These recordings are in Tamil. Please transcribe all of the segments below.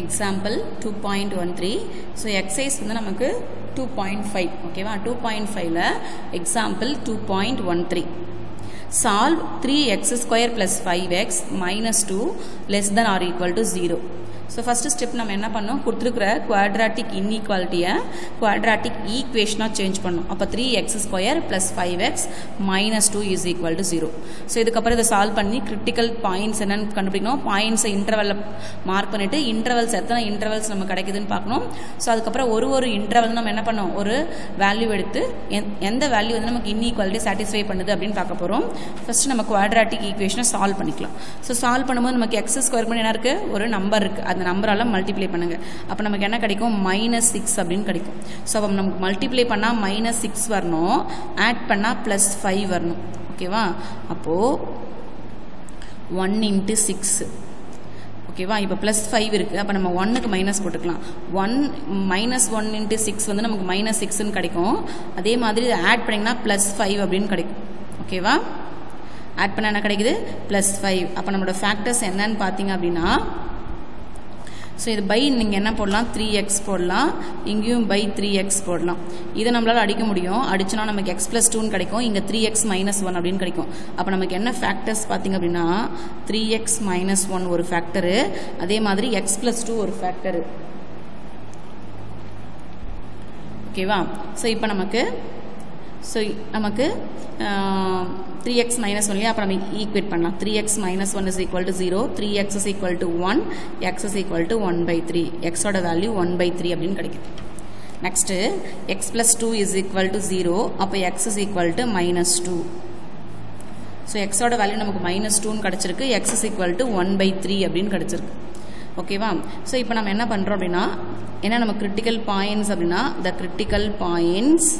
Example two point one three so x is வந்து நமக்கு டூ பாயிண்ட் ஃபைவ் ஓகேவா டூ பாயிண்ட் ஃபைவ்ல example two point one three solve three x square plus five x minus two less than or equal to zero so first step நம்ம என்ன பண்ணோம்? கொடுத்துருக்குற குவாட்ராட்டிக் இன்இக்வாலிட்டியை குவாட்ராட்டிக் ஈக்குவேஷனாக சேஞ்ச் பண்ணோம். அப்போ three x square plus five x minus two is equal to zero so இதுக்கப்புறம் இதை சால்வ் பண்ணி கிரிட்டிக்கல் பாயிண்ட்ஸ் என்னென்னு கண்டுபிடிக்கணும். பாயிண்ட்ஸை இன்டர்வலில் மார்க் பண்ணிவிட்டு இன்டர்வல்ஸ் எத்தனை இன்டர்வல்ஸ் நம்ம கிடைக்குதுன்னு பார்க்கணும். ஸோ அதுக்கப்புறம் ஒரு ஒரு இன்டர்வல் நம்ம என்ன பண்ணோம்? ஒரு வேல்யூ எடுத்து எந்த வேல்யூ வந்து நமக்கு இன்இக்வாலிட்டி சாட்டிஸ்ஃபை பண்ணுது அப்படின்னு பார்க்க போகிறோம் ஃபஸ்ட்டு நம்ம குவாட்ராட்டிக் ஈக்குவேஷனை சால்வ் பண்ணிக்கலாம். ஸோ சால்வ் பண்ணும்போது நமக்கு எக்ஸ் ஸ்கொயர் பண்ணி என்ன இருக்குது ஒரு நம்பர் இருக்குது அந்த நம்பரால் மல்டிப்ளை பண்ணுங்கள் அப்போ நமக்கு என்ன கிடைக்கும்? மைனஸ் சிக்ஸ் அப்படின்னு கிடைக்கும். ஸோ அப்போ நமக்கு மல்டிப்ளை பண்ணால் மைனஸ் சிக்ஸ் வரணும். ஆட் பண்ணால் ப்ளஸ் ஃபைவ் வரணும். ஓகேவா அப்போது ஒன் இன்ட்டு சிக்ஸ் ஓகேவா இப்போ ப்ளஸ் ஃபைவ் இருக்குது அப்போ நம்ம ஒன்னுக்கு மைனஸ் போட்டுக்கலாம். One minus one into six வந்து நமக்கு மைனஸ் சிக்ஸ்னு கிடைக்கும். அதே மாதிரி இதை ஆட் பண்ணிங்கன்னா ப்ளஸ் ஃபைவ் அப்படின்னு கிடைக்கும். ஓகேவா ஆட் பண்ண என்ன கிடைக்குது? ப்ளஸ் ஃபைவ் அப்போ நம்மளோட ஃபேக்டர்ஸ் என்னன்னு பார்த்தீங்க அப்படின்னா ஸோ இது பை நீங்கள் என்ன போடலாம்? த்ரீ எக்ஸ் போடலாம். இங்கேயும் பை த்ரீ எக்ஸ் போடலாம். இதை நம்மளால் அடிக்க முடியும். அடிச்சுனா நமக்கு எக்ஸ் ப்ளஸ் டூன்னு கிடைக்கும். இங்கே த்ரீ எக்ஸ் மைனஸ் ஒன் அப்படின்னு கிடைக்கும். அப்போ நமக்கு என்ன ஃபேக்டர்ஸ் பார்த்தீங்க அப்படின்னா த்ரீ எக்ஸ் மைனஸ் ஒன் ஒரு ஃபேக்டரு அதே மாதிரி எக்ஸ் ப்ளஸ் டூ ஒரு ஃபேக்டரு ஓகேவா ஸோ இப்போ நமக்கு ஸோ நமக்கு த்ரீ எக்ஸ் மைனஸ் ஒன் அப்புறம் நம்ம ஈக்குவேட் பண்ணலாம். Three x minus one is equal to zero three x is equal to one x is equal to one by three எக்ஸோட வேல்யூ ஒன் பை த்ரீ அப்படின்னு கிடைக்கும். Next x plus two is equal to zero அப்போ x is equal to minus two so எக்ஸோட வேல்யூ நமக்கு மைனஸ் டூன்னு கிடச்சிருக்கு. X is equal to one by three அப்படின்னு கிடச்சிருக்கு. ஓகேவா ஸோ இப்போ நம்ம என்ன பண்ணுறோம் அப்படின்னா என்ன நம்ம கிரிட்டிக்கல் பாயிண்ட்ஸ் அப்படின்னா the critical points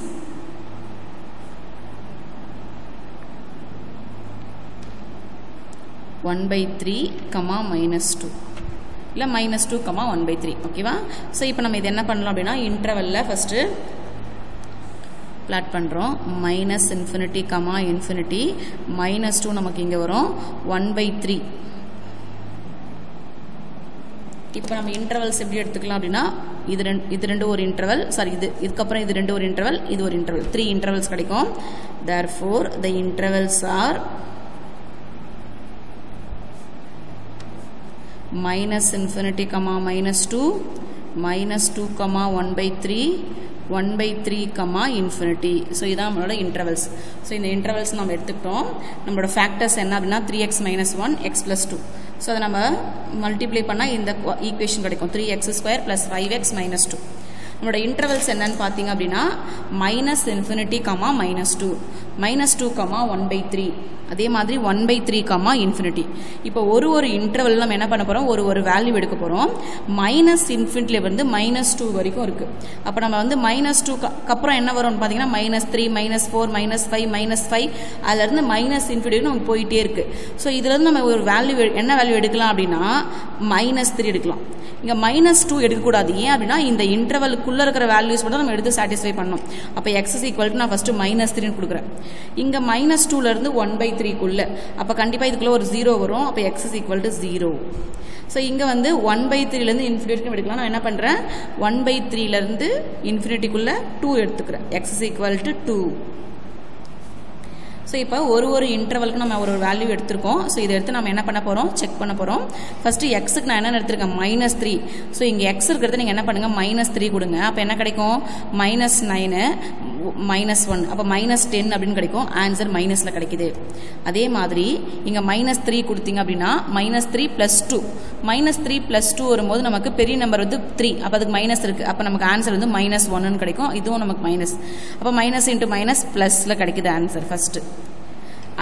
one by three comma minus two இல்லை minus two comma one by three ஓகேவா ஸோ இப்போ நம்ம இது என்ன பண்ணலாம் அப்படின்னா இன்டர்வலில் ஃபஸ்ட்டு பிளாட் பண்ணுறோம் minus infinity comma infinity minus two நமக்கு இங்கே வரும். ஒன் பை த்ரீ இப்போ நம்ம இன்டர்வல்ஸ் எப்படி எடுத்துக்கலாம் அப்படின்னா இது ரெண்டு இது ரெண்டு ஒரு இன்டர்வல் சாரி இது இதுக்கப்புறம் இது ரெண்டு ஒரு இன்டர்வல் இது ஒரு இன்டர்வல் த்ரீ இன்டர்வல்ஸ் கிடைக்கும். Therefore the intervals are minus infinity comma minus 2 minus 2 comma 1 by 3 1 by 3 comma infinity. So இதான் நம்மளோட இன்டர்வல்ஸ் ஸோ இந்த இன்டர்வல்ஸ் நம்ம எடுத்துக்கிட்டோம். நம்மளோட ஃபேக்டர்ஸ் என்ன அப்படின்னா three x minus one x plus two so அதை நம்ம மல்டிப்ளை பண்ணால் இந்த ஈக்குவேஷன் கிடைக்கும். Three x square plus five x minus two நம்மளோட இன்டர்வல்ஸ் என்னன்னு பார்த்தீங்க அப்படின்னா minus infinity comma minus two minus two comma one by three அதே மாதிரி one by three comma infinity இப்போ ஒரு ஒரு இன்டர்வல் நம்ம என்ன பண்ண போகிறோம் ஒரு ஒரு வேல்யூ எடுக்க போகிறோம் மைனஸ் இன்ஃபினிட்டிலேருந்து வந்து மைனஸ் டூ வரைக்கும் இருக்குது அப்போ நம்ம வந்து மைனஸ் டூ அப்புறம் என்ன வரும்னு பார்த்தீங்கன்னா minus three minus four minus five minus five அதுலேருந்து மைனஸ் இன்ஃபினிட்டி நமக்கு போயிட்டே இருக்குது ஸோ இதுலேருந்து நம்ம ஒரு வேல்யூ என்ன வேல்யூ எடுக்கலாம் அப்படின்னா மைனஸ் த்ரீ எடுக்கலாம். இங்கே மைனஸ் டூ எடுக்கக்கூடாது. ஏன் அப்படின்னா இந்த இன்டர்வலுக்குள்ளே இருக்கிற வேல்யூஸ் மட்டும் நம்ம எடுத்து சாட்டிஸ்ஃபை பண்ணணும். அப்போ எக்ஸஸ் ஈக்குவல் நான் ஃபஸ்ட்டு மைனஸ் த்ரீன்னு கொடுக்குறேன். இங்கே மைனஸ் டூலேருந்து ஒன் பை த்ரீக்குள்ளே அப்போ கண்டிப்பாக இதுக்குள்ளே ஒரு ஜீரோ வரும். அப்போ x is equal to zero so இங்கே வந்து ஒன் பை த்ரீலேருந்து இன்ஃபினிட்டி எடுக்கலாம். நான் என்ன பண்ணுறேன் ஒன் பை த்ரீலேருந்து இன்ஃபினிட்டிக்குள்ளே டூ எடுத்துக்கிறேன். X is equal to two so இப்போ ஒரு ஒரு இன்டர்வலுக்கு நம்ம ஒரு வேல்யூ எடுத்திருக்கோம். ஸோ இதை எடுத்து நம்ம என்ன பண்ண போகிறோம் செக் பண்ண போகிறோம் ஃபஸ்ட்டு எக்ஸுக்கு நான் என்ன எடுத்திருக்கேன்? மைனஸ் த்ரீ ஸோ இங்கே எக்ஸ் இருக்கிறது நீங்கள் என்ன பண்ணுங்கள் மைனஸ் த்ரீ கொடுங்க. அப்போ என்ன கிடைக்கும்? மைனஸ் நைனு மைனஸ் ஒன் அப்போ மைனஸ் டென் அப்படின்னு கிடைக்கும். ஆன்சர் மைனஸில் கிடைக்குது. அதே மாதிரி இங்கே மைனஸ் த்ரீ கொடுத்தீங்க அப்படின்னா minus three plus two minus three plus two வரும்போது நமக்கு பெரிய நம்பர் வந்து த்ரீ அப்போ அதுக்கு மைனஸ் இருக்குது அப்போ நமக்கு ஆன்சர் வந்து மைனஸ் ஒன்னு கிடைக்கும். இதுவும் நமக்கு மைனஸ் அப்போ மைனஸ் இன்ட்டு மைனஸ் ப்ளஸில் கிடைக்குது ஆன்சர் ஃபஸ்ட்டு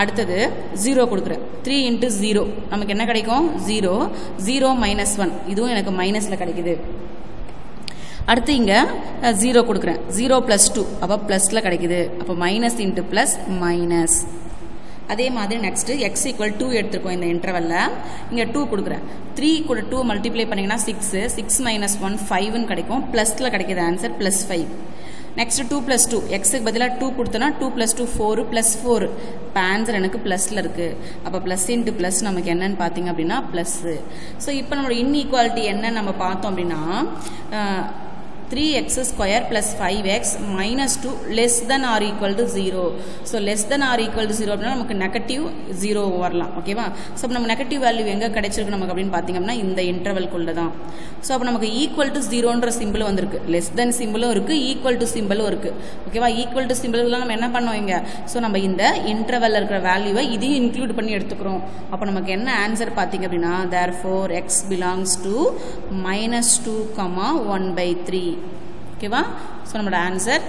அடுத்தது ஜீரோ கொடுக்குறேன். த்ரீ இன்ட்டு ஜீரோ நமக்கு என்ன கிடைக்கும்? ஜீரோ ஜீரோ மைனஸ் ஒன் இதுவும் எனக்கு மைனஸில் கிடைக்குது. அடுத்து இங்கே ஜீரோ கொடுக்குறேன். ஜீரோ ப்ளஸ் டூ அப்போ ப்ளஸில் கிடைக்குது. அப்போ மைனஸ் இன்ட்டு ப்ளஸ் மைனஸ் அதே மாதிரி நெக்ஸ்ட்டு எக்ஸ் ஈக்குவல் டூ எடுத்துருக்கோம் இந்த இன்டர்வலில் இங்கே டூ கொடுக்குறேன். த்ரீ கூட டூ மல்டிப்ளை பண்ணிங்கன்னா சிக்ஸு சிக்ஸ் மைனஸ் ஒன் ஃபைவ்னு கிடைக்கும். ப்ளஸில் கிடைக்கிது answer plus five next two plus two எக்ஸுக்கு பதிலாக டூ கொடுத்தோன்னா two plus two four plus four இப்போ ஆன்சர் எனக்கு ப்ளஸில் இருக்குது அப்போ ப்ளஸ் இன்ட்டு ப்ளஸ் நமக்கு என்னன்னு பார்த்தீங்க அப்படின்னா ப்ளஸ்ஸு ஸோ இப்போ நம்மளோட இன்இக்வாலிட்டி என்னன்னு நம்ம பார்த்தோம் அப்படின்னா three x square plus five x minus two less than or equal to zero so less than or equal to zero அப்படின்னா நமக்கு நெகட்டிவ் ஜீரோ வரலாம். ஓகேவா ஸோ அப்போ நம்ம நெகட்டிவ் வேல்யூ எங்கே கிடைச்சிருக்கு நமக்கு அப்படின்னு பார்த்தீங்க அப்படின்னா இந்த இன்டர்வல்குள்ளே தான் ஸோ அப்போ நமக்கு ஈக்குவல் டு ஜீரோன்ற சிம்பிள் வந்திருக்கு. லெஸ் தென் சிம்பிளும் இருக்குது ஈக்குவல் டு சிம்பிளும் இருக்குது ஓகேவா ஈக்குவல் டு சிம்பிள்லாம் நம்ம என்ன பண்ணோம் இங்கே? ஸோ நம்ம இந்த இன்டர்வல்ல இருக்கிற வேல்யூவை இதையும் இன்க்ளூட் பண்ணி எடுத்துக்கிறோம். அப்போ நமக்கு என்ன ஆன்சர் பார்த்தீங்க அப்படின்னா therefore x belongs to minus two comma one by three ஓகேவா ஸோ நம்மளோட ஆன்சர்